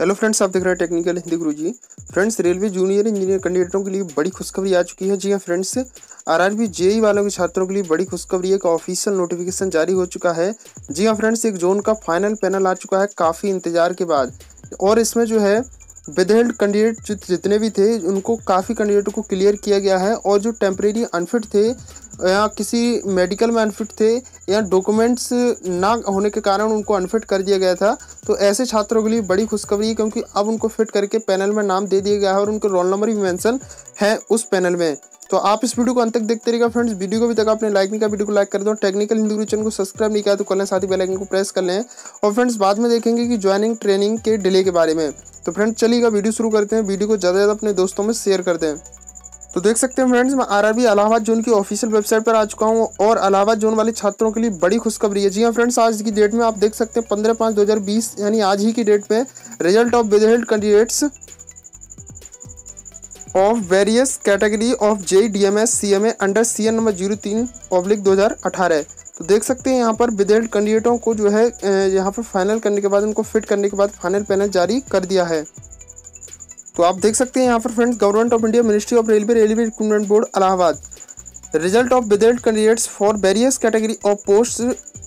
Hello friends आप देख रहे हैं technical Hindi guru ji friends railway junior engineer कैंडिडेटों के लिए बड़ी खुशखबरी आ चुकी है। जी हाँ फ्रेंड्स आरआरबी जेई वालों के छात्रों के लिए बड़ी खुशखबरी, एक ऑफिशियल नोटिफिकेशन जारी हो चुका है। जी हाँ फ्रेंड्स एक जोन का फाइनल पैनल आ चुका है काफ़ी इंतज़ार के बाद। और इसमें जो है विदहेल्ड कैंडिडेट जितने भी थे, उनको काफ़ी कैंडिडेटों को क्लियर किया गया है। और जो टेम्परेरी अनफिट थे या किसी मेडिकल में अनफिट थे या डॉक्यूमेंट्स ना होने के कारण उनको अनफिट कर दिया गया था तो ऐसे छात्रों के लिए बड़ी खुशखबरी है क्योंकि अब उनको फिट करके पैनल में नाम दे दिया गया है और उनके रोल नंबर भी मेंशन है उस पैनल में। तो आप इस वीडियो को अंत तक देखते रहिएगा फ्रेंड्स वीडियो को भी तक आपने लाइक नहीं किया वीडियो को लाइक कर दो टेक्निकल हिंदी चैनल को सब्सक्राइब नहीं किया तो कर लें साथ ही बेल आइकन को प्रेस कर लें। और फ्रेंड्स बाद में देखेंगे कि ज्वाइनिंग ट्रेनिंग के डिले के बारे में। तो फ्रेंड्स चलिएगा वीडियो शुरू करते हैं। वीडियो को ज़्यादा ज़्यादा अपने दोस्तों में शेयर करते हैं तो देख सकते हैं फ्रेंड्स मैं आर इलाहाबाद जोन की ऑफिशियल वेबसाइट पर आ चुका हूँ और इलाहाबाद जोन वाले छात्रों के लिए बड़ी खुशखबरी है। जी हाँ फ्रेंड्स आज की डेट में आप देख सकते हैं पंद्रह पाँच दो यानी आज ही की डेट में result of withheld candidates of various category of J D M S C M A under C N number zero तीन पब्लिक दो हज़ार अठारह तो देख सकते हैं यहाँ पर विदेल्ड कैंडिडेटों को जो है यहाँ पर फाइनल करने के बाद, उनको फिट करने के बाद फाइनल पैनल जारी कर दिया है। तो आप देख सकते हैं यहाँ पर friends government of India ministry of railway railway recruitment board Allahabad result of withheld candidates for various category of post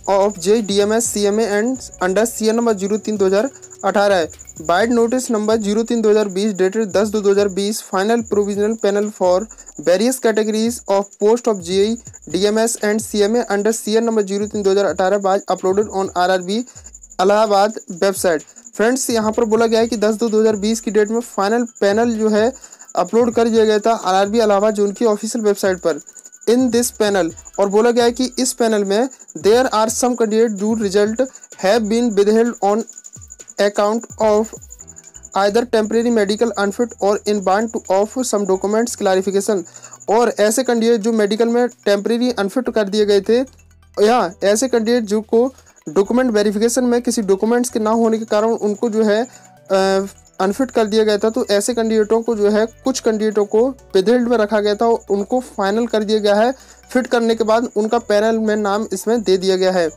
of J D M S C M and under C N number zero तीन दो हज़ार अठारह wide notice number zero तीन दो हज़ार बीस dated दस दो दो हज़ार बीस final provisional panel for various categories of post of G I D M S and C M A under C N number zero तीन दो हज़ार अठारह बाज uploaded on R R B Allahabad website friends, यहाँ पर बोला गया है कि दस दो दो हज़ार बीस की डेट में फाइनल पैनल जो है अपलोड कर दिया गया था आर आर बी अलाहाबाद जो उनकी ऑफिशियल वेबसाइट पर। इन दिस पैनल और बोला गया है कि इस पैनल में there are some candidate do result have been withheld on account of either temporary medical unfit और इन बान to of some documents clarification और ऐसे कैंडिडेट जो मेडिकल में टेम्परेरी अनफिट कर दिए गए थे, या ऐसे कैंडिडेट जो को डॉक्यूमेंट वेरिफिकेशन में किसी डॉक्यूमेंट्स के ना होने के कारण उनको जो है अनफिट कर दिया गया था। तो ऐसे कैंडिडेटों को जो है, कुछ कैंडिडेटों को विदहेल्ड में रखा गया था और उनको फाइनल कर दिया गया है। फिट करने के बाद उनका पैनल में नाम इसमें दे दिया गया है।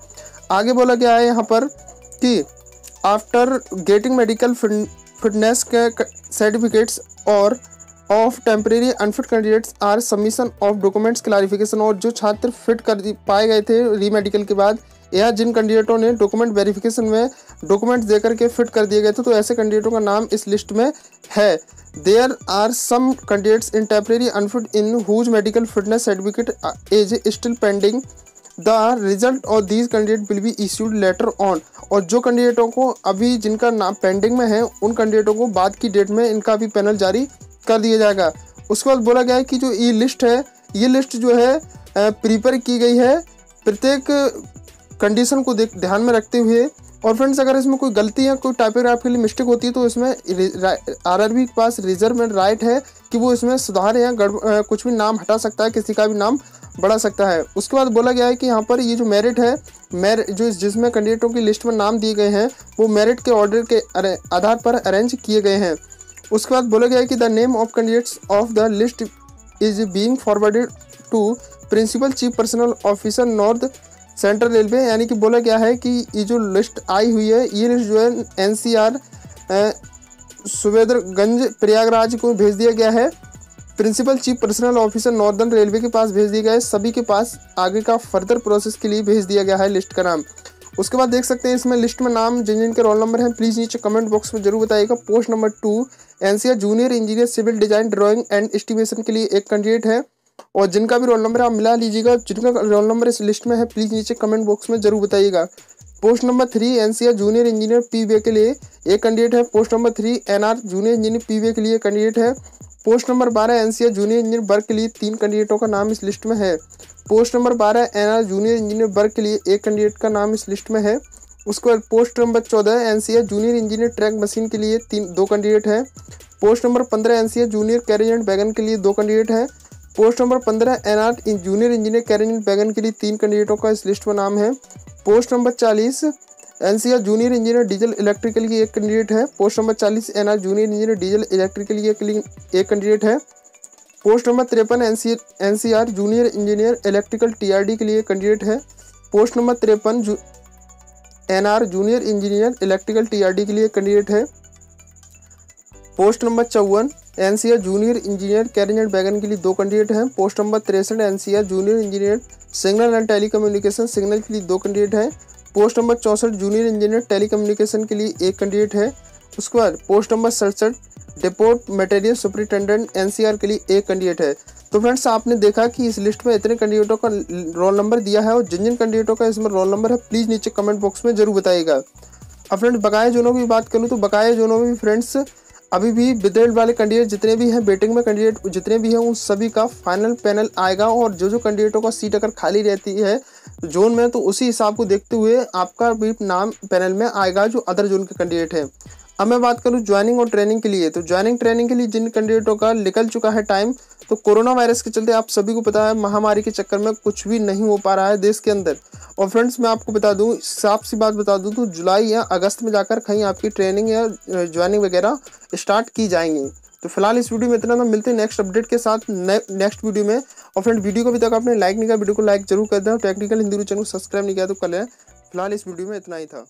आगे बोला गया है यहाँ पर कि आफ्टर गेटिंग मेडिकल फिटनेस के सर्टिफिकेट्स और of temporary unfit candidates or submission of documents clarification और जो छात्र फिट कर पाए गए थे री मेडिकल के बाद या जिन कैंडिडेटों ने डॉक्यूमेंट वेरिफिकेशन में डॉक्यूमेंट्स देकर के फिट कर दिए गए थे तो ऐसे कैंडिडेटों का नाम इस लिस्ट में है। There are some candidates in temporary unfit in whose medical fitness certificate is still pending the result of these candidate will be issued later on और जो कैंडिडेटों को अभी जिनका नाम पेंडिंग में है, उन कैंडिडेटों को बाद की डेट में इनका भी पैनल जारी कर दिया जाएगा। उसके बाद बोला गया है कि जो ये लिस्ट है, ये लिस्ट जो है प्रिपेयर की गई है। प्रत्येक कंडीशन को देख ध्यान में रखते हुए, और फ्रेंड्स अगर इसमें कोई गलती या कोई टाइपोग्राफ के लिए मिस्टेक होती है तो इसमें आर आर बी के पास रिज़र्व में राइट है कि वो इसमें सुधार या गड़ कुछ भी नाम हटा सकता है, किसी का भी नाम बढ़ा सकता है। उसके बाद बोला गया है कि यहाँ पर ये जो मेरिट है मेर जो जिसमें कैंडिडेटों की लिस्ट में नाम दिए गए हैं, वो मेरिट के ऑर्डर के आधार पर अरेंज किए गए हैं। उसके बाद बोला गया है कि the name of candidates of the list is being forwarded to principal chief personnel officer north central railway यानी कि बोला गया है कि ये जो लिस्ट आई हुई है, ये लिस्ट जो है N C R Subedarganj Prayagraj को भेज दिया गया है। Principal chief personnel officer northern railway के पास भेज दिया गया है। सभी के पास आगे का फर्दर प्रोसेस के लिए भेज दिया गया है लिस्ट का नाम। उसके बाद देख सकते हैं इसमें लिस्ट में नाम, जिन जिन के रोल नंबर हैं प्लीज़ नीचे कमेंट बॉक्स में ज़रूर बताइएगा। Post number two NCR junior engineer civil design drawing and estimation के लिए एक कैंडिडेट है। और जिनका भी रोल नंबर आप मिला लीजिएगा। जिनका रोल नंबर इस लिस्ट में है प्लीज़ नीचे कमेंट बॉक्स में ज़रूर बताइएगा। Post number three NCR junior engineer P के लिए एक कैंडिडेट है। Post number three NR junior engineer P के लिए कैंडिडेट है। पोस्ट नंबर बारह एनसीआर जूनियर इंजीनियर वर्ग के लिए तीन कैंडिडेटों का नाम इस लिस्ट में है। पोस्ट नंबर बारह एनआर जूनियर इंजीनियर वर्ग के लिए एक कैंडिडेट का नाम इस लिस्ट में है। उसके बाद पोस्ट नंबर चौदह NCR junior engineer track machine के लिए तीन, दो कैंडिडेट है। पोस्ट नंबर पंद्रह एनसीआर जूनियर कैरियर बैगन के लिए दो कैंडिडेट है। पोस्ट नंबर पंद्रह N R junior engineer carriage wagon के लिए तीन कैंडिडेटों का इस लिस्ट में नाम है। पोस्ट नंबर चालीस N C R junior engineer diesel electrical की एक कैंडिडेट है। पोस्ट नंबर चालीस NR junior engineer diesel electrical की एक कैंडिडेट है। पोस्ट नंबर तिरपन N C R junior engineer electrical T R D के लिए कैंडिडेट है। पोस्ट नंबर तिरपन N R junior engineer electrical T R D के लिए कैंडिडेट है। पोस्ट नंबर चौवन NCR junior engineer carriage wagon के लिए दो कैंडिडेट हैं। पोस्ट नंबर तिरसठ N junior engineer signal and telecommunication signal के लिए दो कैंडिडेट हैं। पोस्ट नंबर चौंसठ, जूनियर इंजीनियर टेलीकम्युनिकेशन के लिए एक कैंडिडेट है। उसके बाद पोस्ट नंबर सड़सठ, डिपोर्ट मटेरियल सुपरिटेंडेंट एनसीआर के लिए एक कैंडिडेट है। तो फ्रेंड्स, आपने देखा कि इस लिस्ट में इतने कैंडिडेटों का रोल नंबर दिया है और जिन जिन कैंडिडेटों का इसमें रोल नंबर है, प्लीज़ नीचे कमेंट बॉक्स में ज़रूर बताइएगा। अब फ्रेंड्स, बकाया जोनों की बात करूँ तो बकाया जोनों में भी फ्रेंड्स अभी भी विदेश वाले कैंडिडेट जितने भी हैं बेटिंग में कैंडिडेट जितने भी हैं, उन सभी का फाइनल पैनल आएगा और जो जो कैंडिडेटों का सीट अगर खाली रहती है जोन में तो उसी हिसाब को देखते हुए आपका भी नाम पैनल में आएगा जो अदर जोन के कैंडिडेट हैं। अब मैं बात करूँ ज्वाइनिंग और ट्रेनिंग के लिए तो ज्वाइनिंग ट्रेनिंग के लिए जिन कैंडिडेटों का निकल चुका है टाइम तो कोरोना वायरस के चलते आप सभी को पता है महामारी के चक्कर में कुछ भी नहीं हो पा रहा है देश के अंदर। और फ्रेंड्स मैं आपको बता दूँ साफ़ सी बात बता दूँ तो जुलाई या अगस्त में जाकर कहीं आपकी ट्रेनिंग या ज्वाइनिंग वगैरह स्टार्ट की जाएँगी। तो फ़िलहाल इस वीडियो में इतना ना मिलते हैं नेक्स्ट अपडेट के साथ ने, नेक्स्ट वीडियो में। और फ्रेंड वीडियो को अभी तक आपने लाइक नहीं किया वीडियो को लाइक ज़रूर कर दें। और टेक्निकल हिंदी चैनल को सब्सक्राइब नहीं किया तो कर लें फ़िलहाल इस वीडियो में इतना ही था।